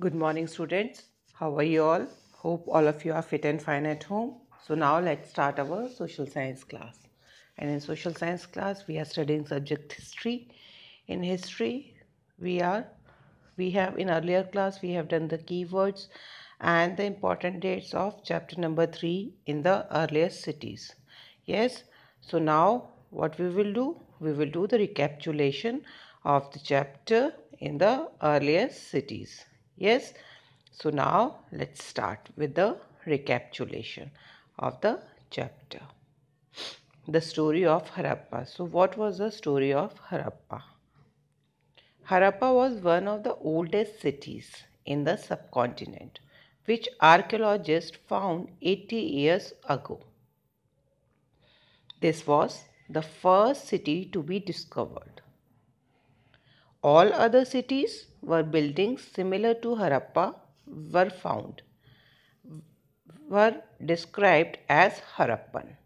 Good morning, students. How are you all? Hope all of you are fit and fine at home. So, now let's start our social science class. And in social science class, we are studying subject history. In history, we are we have in earlier class we have done the keywords and the important dates of chapter number 3 in the earliest cities yes so now what we will do we will do the recapitulation of the chapter in the earliest cities Yes. So now let's start with the recapitulation of the chapter. The story of Harappa. So what was the story of Harappa? Harappa was one of the oldest cities in the subcontinent which archaeologists found 80 years ago. This was the first city to be discovered. All other cities were buildings similar to Harappa were found, were described as Harappan.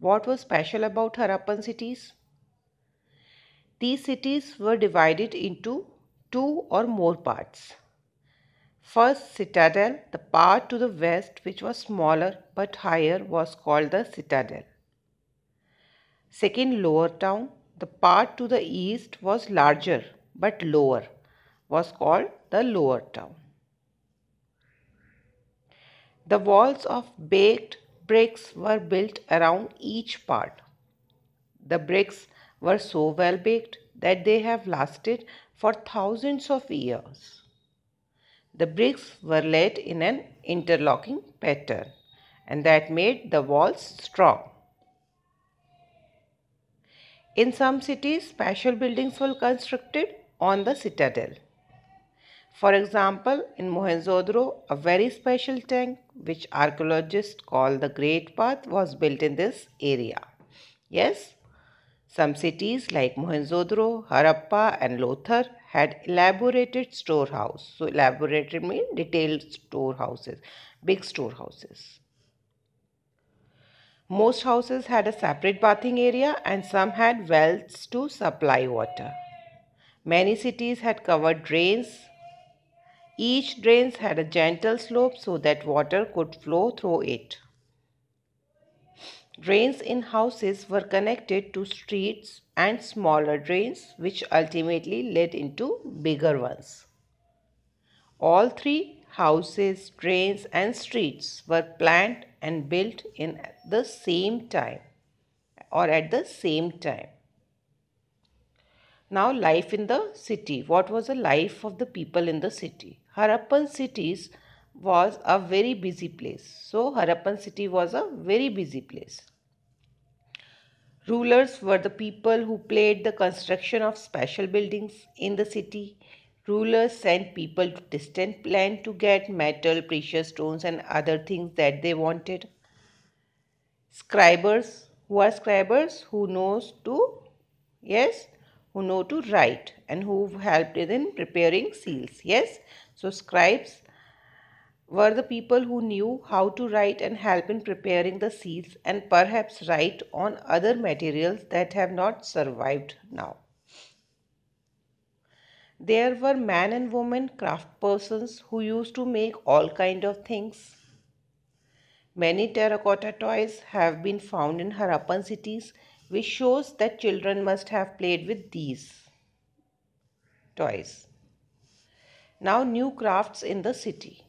What was special about Harappan cities? These cities were divided into two or more parts. First, citadel, the part to the west which was smaller but higher was called the citadel. Second, lower town, the part to the east was larger but lower, was called the lower town. The walls of baked bricks were built around each part. The bricks were so well baked that they have lasted for thousands of years. The bricks were laid in an interlocking pattern and that made the walls strong. In some cities, special buildings were constructed on the citadel. For example, in Mohenjo-daro, a very special tank which archaeologists call the Great Bath was built in this area. Yes, some cities like Mohenjo-daro, Harappa and Lothal had elaborated storehouse. So elaborated means detailed storehouses, big storehouses. Most houses had a separate bathing area and some had wells to supply water. Many cities had covered drains. Each drain had a gentle slope so that water could flow through it. Drains in houses were connected to streets and smaller drains which ultimately led into bigger ones. All three houses, trains, and streets were planned and built in the same time or at the same time. Now, life in the city. What was the life of the people in the city? Harappan cities was a very busy place. So, Harappan city was a very busy place. Rulers were the people who played the construction of special buildings in the city Rulers sent people to distant land to get metal, precious stones, and other things that they wanted. Scribers, who are scribers, who knows to, yes, who know to write and who helped in preparing seals. Yes, so scribes were the people who knew how to write and help in preparing the seals and perhaps write on other materials that have not survived now. There were man and woman craft persons who used to make all kind of things. Many terracotta toys have been found in Harappan cities which shows that children must have played with these toys. Now new crafts in the city.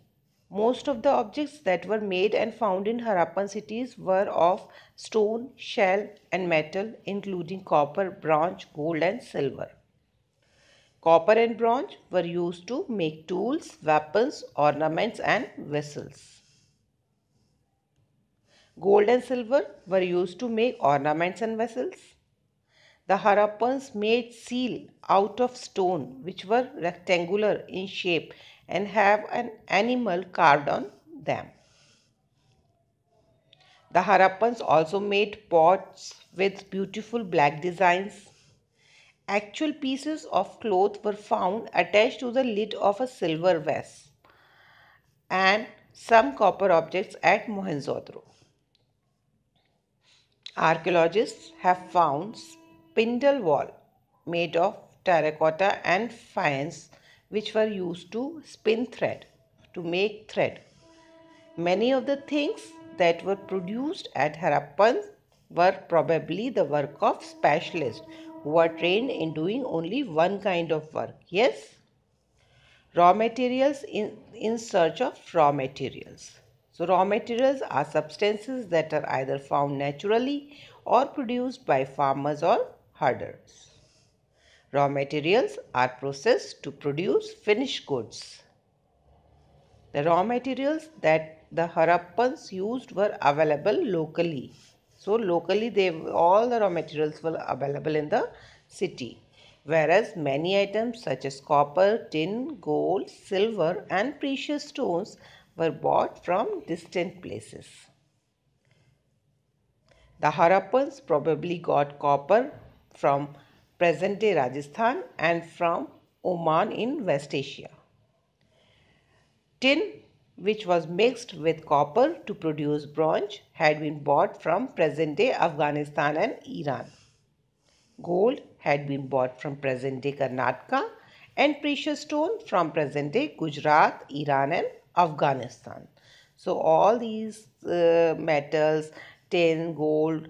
Most of the objects that were made and found in Harappan cities were of stone, shell and metal including copper, bronze, gold and silver. Copper and bronze were used to make tools, weapons, ornaments and vessels. Gold and silver were used to make ornaments and vessels. The Harappans made seal out of stone which were rectangular in shape and have an animal carved on them. The Harappans also made pots with beautiful black designs Actual pieces of cloth were found attached to the lid of a silver vase and some copper objects at Mohenjo-daro. Archaeologists have found spindle whorl made of terracotta and faience which were used to spin thread, to make thread. Many of the things that were produced at Harappan were probably the work of specialists who were trained in doing only one kind of work. Yes? Raw materials in, in search of raw materials. So, raw materials are substances that are either found naturally or produced by farmers or herders. Raw materials are processed to produce finished goods. The raw materials that the Harappans used were available locally. So locally they all the raw materials were available in the city. Whereas many items such as copper, tin, gold, silver and precious stones were bought from distant places. The Harappans probably got copper from present day Rajasthan and from Oman in West Asia. Tin, which was mixed with copper to produce bronze, had been bought from present day Afghanistan and Iran. Gold had been bought from present day Karnataka and precious stone from present day Gujarat, Iran and Afghanistan. So all these uh, metals, tin, gold,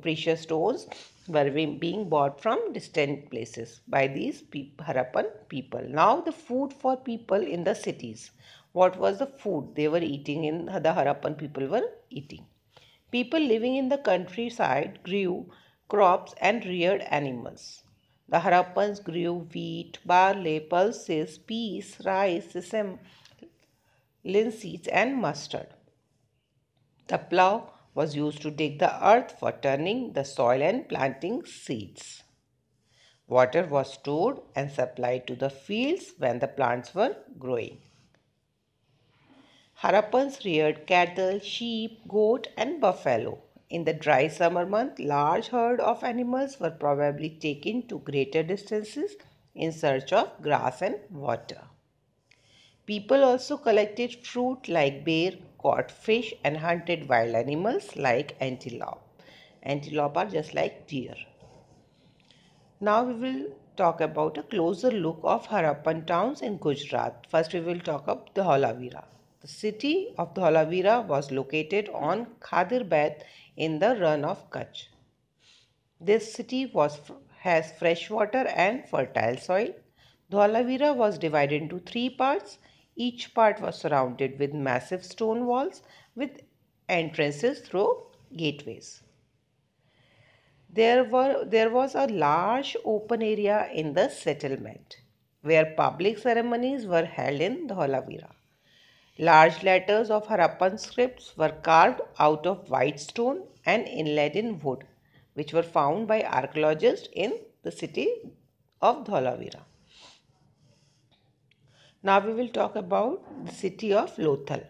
precious stones were being bought from distant places by these Harappan people. Now the food for people in the cities. What was the food they were eating in the Harappan people were eating? People living in the countryside grew crops and reared animals. The Harappans grew wheat, barley, pulses, peas, rice, sesame, linseeds and mustard. The plough was used to dig the earth for turning the soil and planting seeds. Water was stored and supplied to the fields when the plants were growing. Harappans reared cattle, sheep, goat and buffalo. In the dry summer month, large herd of animals were probably taken to greater distances in search of grass and water. People also collected fruit like ber, caught fish and hunted wild animals like antelope. Antelope are just like deer. Now we will talk about a closer look of Harappan towns in Gujarat. First we will talk of Dholavira. The city of Dholavira was located on Khadir Beyt in the Rann of Kutch. This city was has fresh water and fertile soil. Dholavira was divided into three parts each part was surrounded with massive stone walls with entrances through gateways. There, were, there was a large open area in the settlement where public ceremonies were held in Dholavira. Large letters of Harappan scripts were carved out of white stone and inlaid in wood, which were found by archaeologists in the city of Dholavira. Now we will talk about the city of Lothal.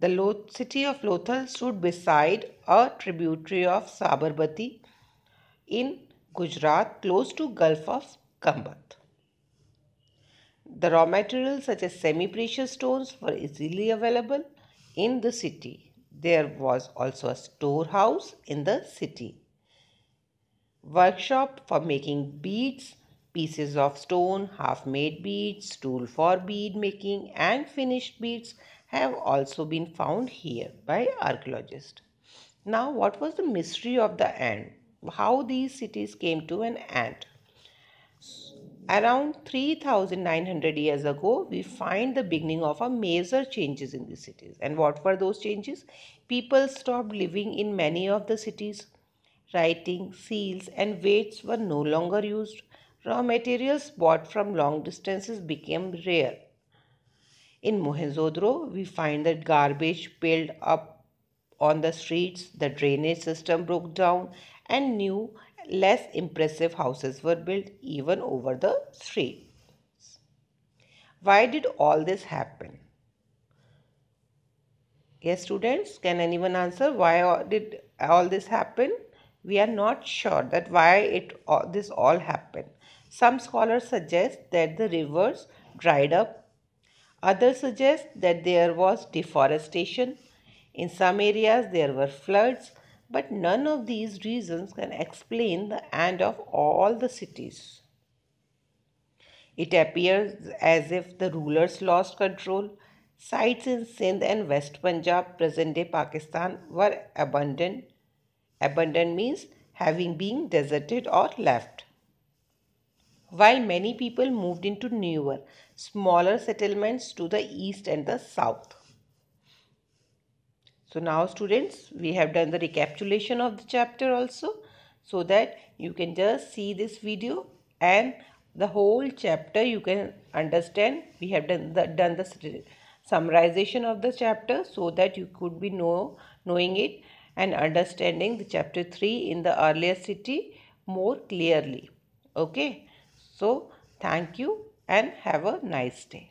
The Lo- city of Lothal stood beside a tributary of Sabarmati in Gujarat close to Gulf of Khambat. The raw materials such as semi-precious stones were easily available in the city. There was also a storehouse in the city. Workshop for making beads pieces of stone, half-made beads, tool for bead making and finished beads have also been found here by archaeologists. Now what was the mystery of the end? How these cities came to an end? Around 3900 years ago, we find the beginning of a major changes in the cities. And what were those changes? People stopped living in many of the cities. Writing, seals and weights were no longer used raw materials bought from long distances became rare. In Mohenjo-daro, we find that garbage piled up on the streets, the drainage system broke down, and new, less impressive houses were built even over the streets. Why did all this happen? Yes, students, can anyone answer why did all this happen? We are not sure that why it all, this all happened. Some scholars suggest that the rivers dried up. Others suggest that there was deforestation. In some areas there were floods, but none of these reasons can explain the end of all the cities. It appears as if the rulers lost control. Sites in Sindh and West Punjab, present day Pakistan, were abandoned. Abandoned means having been deserted or left. While many people moved into newer, smaller settlements to the east and the south. So now students, we have done the recapitulation of the chapter also so that you can just see this video and the whole chapter you can understand. We have done the, done the summarization of the chapter so that you could be know, knowing it and understanding the chapter 3 in the earlier city more clearly. Okay. So thank you and have a nice day.